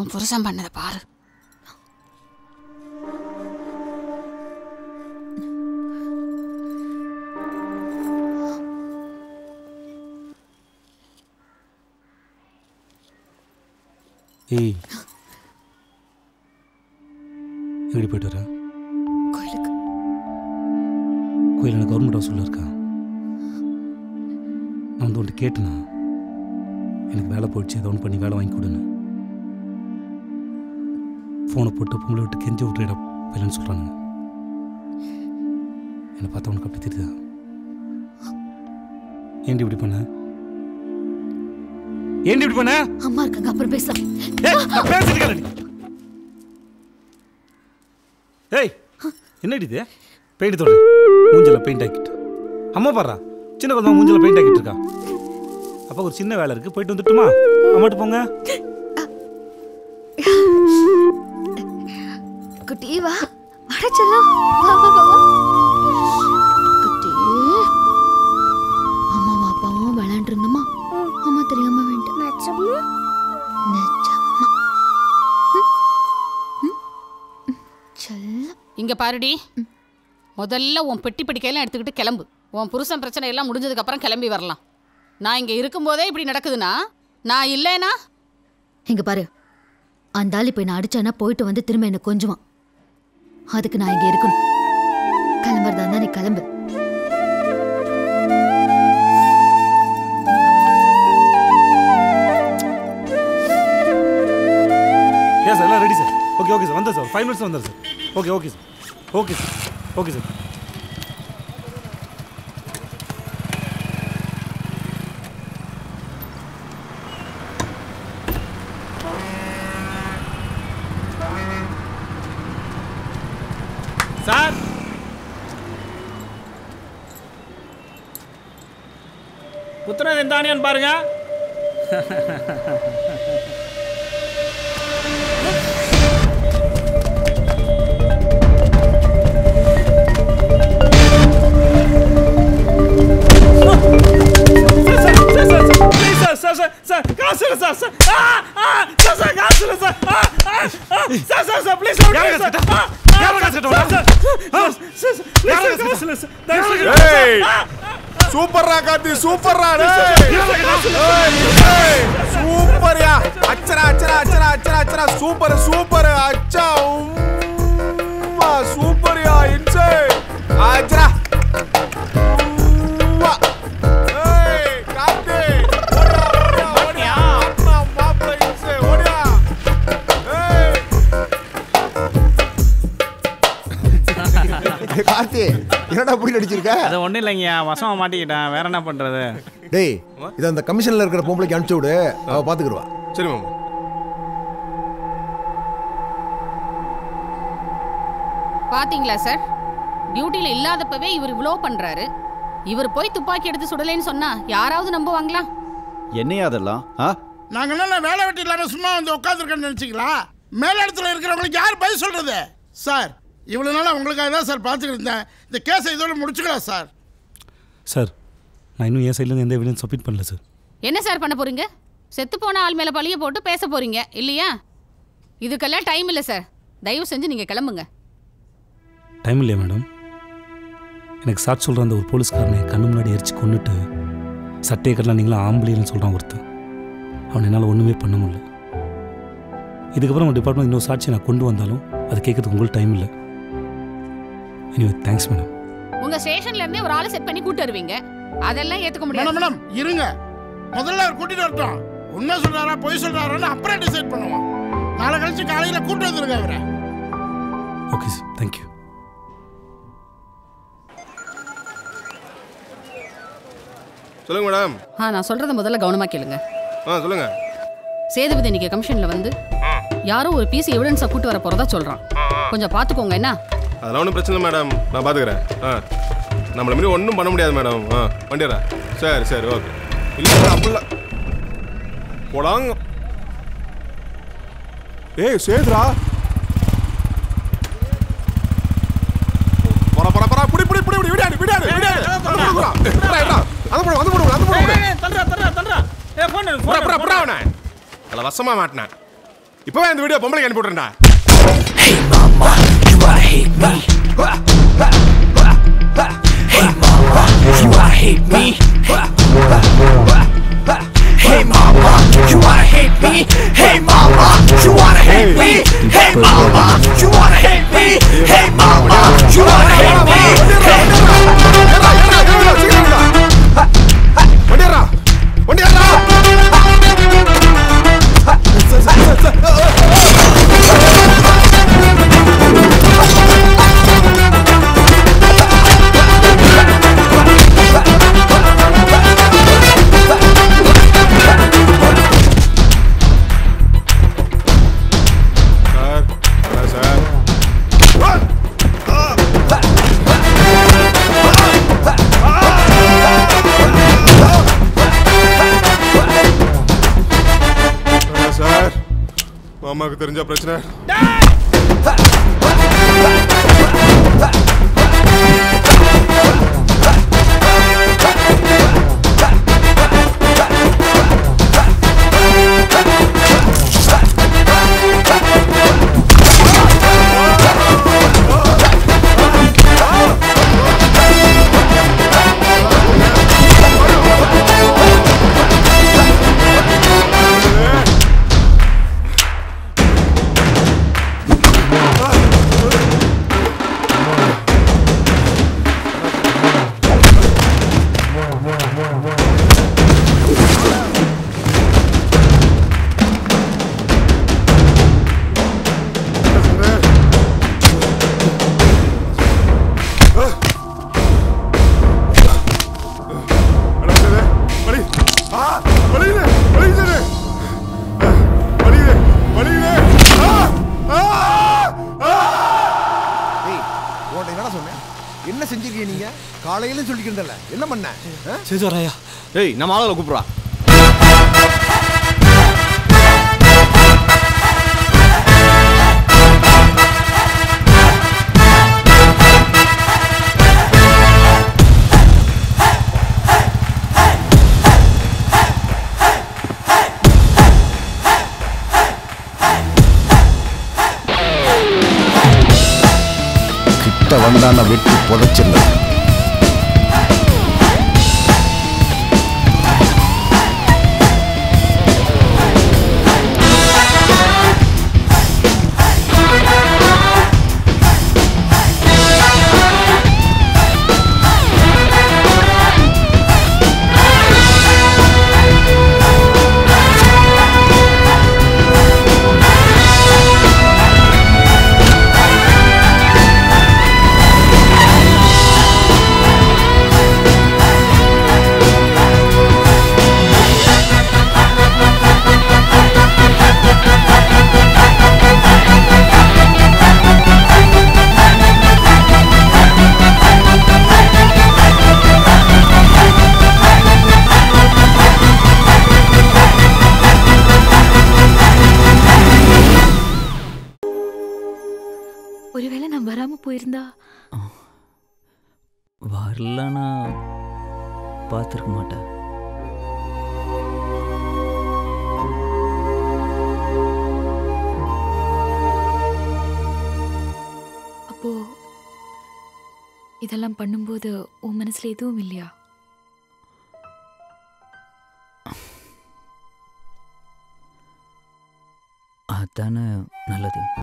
உன் புருஷன் பண்ணதை பாரு. ஏய். எங்கடி போயிட்டு வர? கோயிலுக்கு. கோயில் எனக்கு கவர்மெண்ட் ஹவுஸ்ல இருக்கா? நான் வந்து உன்ட்டு கேட்டேனா? எனக்கு வேலை போயிடுச்சு ஏதோ ஒன்று பண்ணி வேலை வாங்கி கொடுன்னு. ஃபோனை போட்டு பொம்பளை விட்டு கெஞ்சி விட்டுறா இல்லைன்னு சொல்கிறானுங்க என்னை பார்த்தா உனக்கு அப்படி தெரியுதா? ஏன்டி இப்படி பண்ண? ஏன்டி இப்படி பண்ண? அம்மா இருக்காங்க அப்புறம் பேசலாம். நான் பேசிட்டு இருக்கேன்டி. ஏய் என்னடி இது? பெயிண்ட் தொடு. மூஞ்சில பெயிண்ட் ஆக்கிட்டு. அம்மா பாடுறா. சின்ன குழந்தை மூஞ்சில பெயிண்ட் ஆக்கிட்டு இருக்கா. அப்போ ஒரு சின்ன வேலை இருக்கு போயிட்டு வந்துட்டுமா? அம்மாட்டு போங்க. குட்டி வா. வர செல்லம். வா வா வா குட்டி. அம்மாவும் அப்பாவும் விளையாண்டு இருந்தோமா? அம்மா தெரியாம வேண்டாம் நிஜமா நிஜமா செல்லம். இங்க பாருடி. முதல்ல உன் பெட்டி படிக்கையெல்லாம் எடுத்துக்கிட்டு கிளம்பு. உன் புருஷன் பிரச்சனை எல்லாம் முடிஞ்சதுக்கு அப்புறம் கிளம்பி வரலாம். நான் இங்க இருக்கும்போதே இப்படி நடக்குதுன்னா? நான் இல்லைனா இங்க பாரு. அந்த ஆள் இப்ப என்ன அடிச்சானா போயிட்டு வந்து திரும்ப என்ன கொஞ்சுவான். அதுக்கு நான் இங்க இருக்கணும். கிளம்புறதா இருந்தா நீ கிளம்பு. ஏன் எல்லாம் ready sir okay okay sir வந்தேன் சார் ஃபைவ் மினிட்ஸ் வந்தார் sir okay okay sir okay sir okay sir புத்திரன் எந்தானியான்னு பாருங்க சார் Sir sir sir காசு இல்லை சார் சார் ஆ ஆ சார் சார் காசு இல்லை சார் ஆ ஆ ஆ சார் சார் சார் என்னடா புடி நடிச்சிருக்க? அது ஒன்றும் இல்லைங்கய்யா வசமா மாட்டிக்கிட்டேன். வேற என்ன பண்றது? டேய் இதை அந்த கமிஷன்ல இருக்கிற பொம்பளைக்கு அனுப்பிச்சு விடு. அவ பாத்துக்கிடுவா. சரி மாமா. பாத்தீங்களா சார்? டியூட்டில இல்லாதப்பவே இவர் இவ்வளோ பண்றாரு. இவர் போய் துப்பாக்கி எடுத்து சுடலைன்னு சொன்னா யாராவது நம்புவாங்களா? என்னையா அதெல்லாம்? ஆ? நாங்க என்ன வேலை வெட்டி இல்லாம சும்மா வந்து உட்காந்துருக்கேன்னு நினைச்சிங்களா? மேலிடத்துல இருக்கிறவங்களுக்கு யார் பதில் சொல்றது? சார் இவ்வளவு நாளா உங்களுக்காக தான் சார் பார்த்துக்கிட்டு இருந்தேன். இந்த கேஸை இதோட முடிச்சுக்கலாம் சார். சார் நான் இன்னும் என் சைட்லேருந்து எந்த எவிடன்ஸ் சப்மிட் பண்ணல சார். என்ன சார் பண்ண போறீங்க? செத்து போன ஆள் மேல பழிய போட்டு பேச போறீங்க இல்லையா? இதுக்கெல்லாம் டைம் இல்லை சார். தயவு செஞ்சு நீங்க கிளம்புங்க. டைம் இல்லையா மேடம் எனக்கு சாட்சி சொல்கிற அந்த ஒரு போலீஸ்காரனை கண்ணு முன்னாடி எரிச்சு கொண்டுட்டு சட்டையை கட்டலாம் நீங்களாம் ஆம்பளைன்னு சொல்கிறான் ஒருத்தன். அவனை என்னால் ஒன்றுமே பண்ண முடியல. இதுக்கப்புறம் உங்கள் டிபார்ட்மெண்ட் இன்னொரு சாட்சி நான் கொண்டு வந்தாலும் அது கேட்கறதுக்கு உங்களுக்கு டைம் இல்லை. எனிவே தேங்க்ஸ் மேடம் உங்க ஸ்டேஷன்ல இருந்தே ஒரு ஆளை செட் பண்ணி கூட்டு வருவீங்க. அதெல்லாம் ஏத்துக்க முடியாது. மேடம் இருங்க. முதல்ல அவர் கூட்டிட்டு வரட்டும். உண்மை சொல்றாரா பொய் சொல்றாரான்னு அப்புறம் டிசைட் பண்ணுவோம். நாளை கழிச்சு காலையில கூட்டு வந்துருங்க அவரை. ஓகே சார் தேங்க்யூ சொல்லுங்க மேடம். ஆ நான் சொல்றத முதல்ல கவனமா கேளுங்க. ஆ சொல்லுங்க. சேதுபதி இன்னைக்கு கமிஷன்ல வந்து யாரோ ஒரு பீஸ் எவிடன்ஸை கூட்டு வர போறதா சொல்றான். கொஞ்சம் பாத்துக்கோங்க என்ன? அதெல்லாம் ஒன்றும் பிரச்சனை இல்லை மேடம் நான் பார்த்துக்கிறேன் ஆ. நம்மள மாரி ஒன்றும் பண்ண முடியாது மேடம் ஆ வண்டியரா சரி சரி ஓகே இல்லை அப்படிலாம் போலாங்க. ஏய் சேதுரா போற போற போற புடி புடி புடி புடி. விடாடி விடாடி விடாடி அந்த போடு போடா அந்த போடு அந்த அந்த தல்றா தல்றா தல்றா ஏ போன் புறா புறா புறா அவனை. அதில் வசமாக மாட்டினேன். இப்பவே இந்த வீடியோ பொம்பளைக்கு I hate me. Hey mama, you wanna hate me. Hey mama, you wanna hate me? Hey mama, you wanna hate me? Hey mama, you wanna hate me? அம்மாவுக்கு தெரிஞ்ச பிரச்சனை. என்ன செஞ்சிருக்கீங்க நீங்க? காலையில சொல்லிக்கிறதில்ல என்ன பண்ண? சரி வரையா ஏய் நம்ம ஆளுகளை கூப்பிட்றா. கிட்ட நான் வராம போயிருந்தா? வரலன்னா பார்த்துருக்க மாட்டேன் அப்போ இதெல்லாம் பண்ணும்போது உன் மனசுல எதுவும் இல்லையா? அதானே நல்லது.